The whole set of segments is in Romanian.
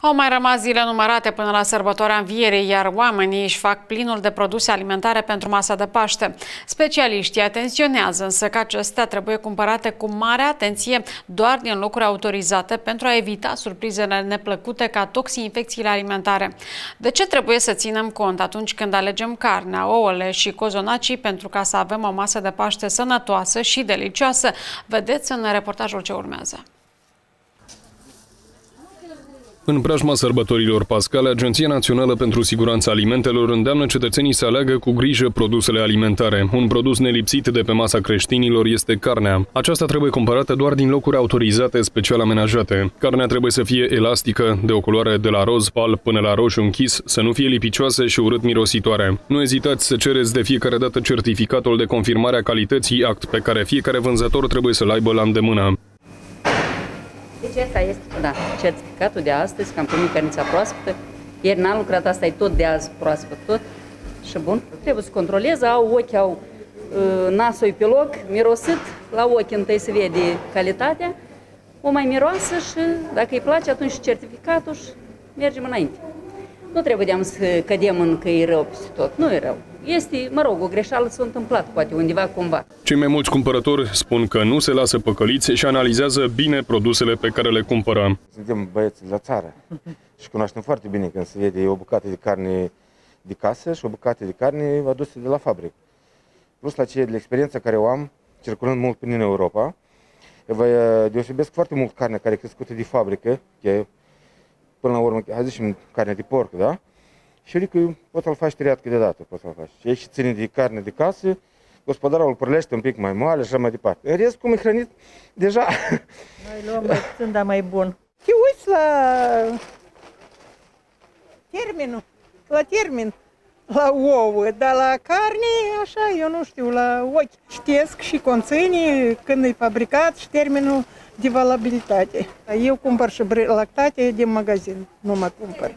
Au mai rămas zile numărate până la sărbătoarea învierii, iar oamenii își fac plinul de produse alimentare pentru masa de Paște. Specialiștii atenționează însă că acestea trebuie cumpărate cu mare atenție doar din locuri autorizate pentru a evita surprizele neplăcute ca toxii infecțiile alimentare. De ce trebuie să ținem cont atunci când alegem carnea, ouăle și cozonacii pentru ca să avem o masă de Paște sănătoasă și delicioasă? Vedeți în reportajul ce urmează. În preajma sărbătorilor pascale, Agenția Națională pentru Siguranța Alimentelor îndeamnă cetățenii să aleagă cu grijă produsele alimentare. Un produs nelipsit de pe masa creștinilor este carnea. Aceasta trebuie cumpărată doar din locuri autorizate special amenajate. Carnea trebuie să fie elastică, de o culoare de la roz pal până la roșu închis, să nu fie lipicioasă și urât mirositoare. Nu ezitați să cereți de fiecare dată certificatul de confirmare a calității act pe care fiecare vânzător trebuie să-l aibă la îndemână. Deci asta este, da, certificatul de astăzi, că am primit carnița proaspătă. Ieri n-am lucrat, asta e tot de azi proaspăt, tot. Și bun, trebuie să controleze, au ochi, au uh, nasul pe loc, mirosit, la ochi întâi se vede calitatea, o mai miroasă și dacă îi place, atunci certificatul și mergem înainte. Nu trebuie să cădem în că e rău peste tot, nu e rău. Este, mă rog, o greșeală s-a întâmplat, poate undeva cumva. Cei mai mulți cumpărători spun că nu se lasă păcăliți și analizează bine produsele pe care le cumpără. Suntem băieți la țară și cunoaștem foarte bine când se vede o bucată de carne de casă și o bucată de carne adusă de la fabrică. Plus la ce de experiența care o am, circulând mult prin Europa, vă deosebesc foarte mult carnea care e crescută de fabrică, e, până la urmă, hai zicem, carne de porc, da? Și adică poți să-l faci tăiat dată, poți să-l faci. Și și ține de carne de casă, gospodarul îl prălește un pic mai moale și așa mai departe. În rest, cum e hrănit, deja... Noi luăm mai puțin, dar mai bun. Te uiți la terminul, la termin, la ouă, dar la carne, așa, eu nu știu, la ochi. Știesc și conține, când e fabricat și termenul de valabilitate. Eu cumpăr și lactate din magazin, nu mă cumpăr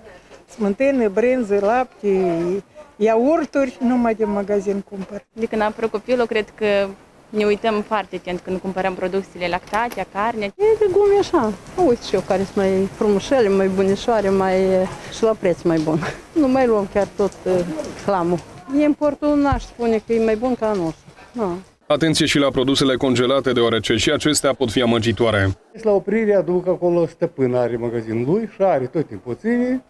smântână, brânză, lapte, iaurturi, numai din magazin cumpăr. De când am apărut copilul, cred că ne uităm foarte atent când cumpărăm produsele lactate, carne. E de gume așa. Uite și eu care sunt mai frumușele, mai bunișoare, mai și la preț mai bun. Nu mai luăm chiar tot uh, hlamul. Importul n-aș spune că e mai bun ca a nostru. No. Atenție și la produsele congelate, deoarece și acestea pot fi amăgitoare. La oprire aduc acolo stăpân, are magazinul lui și are tot timpul ține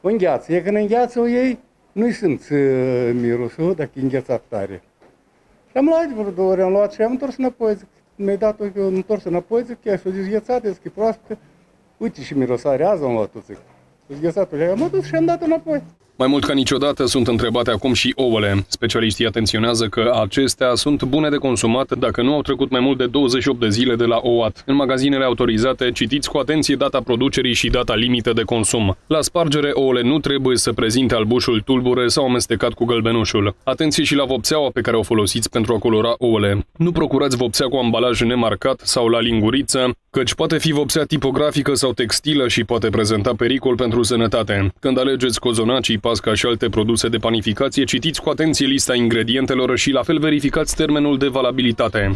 o îngheață. E când îngheață o ei, nu-i simți uh, mirosul dacă e înghețat tare. Și am luat vreo două ori, am luat și am întors înapoi, zic, mi-ai dat-o, eu am întors înapoi, zic, ea și-o dezghețat, zic, e proaspătă. Uite și mirosare, azi am luat-o, zic. Dezghețatul, am adus și am dat înapoi. Mai mult ca niciodată sunt întrebate acum și ouăle. Specialiștii atenționează că acestea sunt bune de consumat dacă nu au trecut mai mult de 28 de zile de la OAT. În magazinele autorizate, citiți cu atenție data producerii și data limită de consum. La spargere, ouăle nu trebuie să prezinte albușul tulbure sau amestecat cu gălbenușul. Atenție și la vopseaua pe care o folosiți pentru a colora ouăle. Nu procurați vopsea cu ambalaj nemarcat sau la linguriță, căci poate fi vopsea tipografică sau textilă și poate prezenta pericol pentru sănătate. Când alegeți cozonacii, pasca și alte produse de panificație, citiți cu atenție lista ingredientelor și la fel verificați termenul de valabilitate.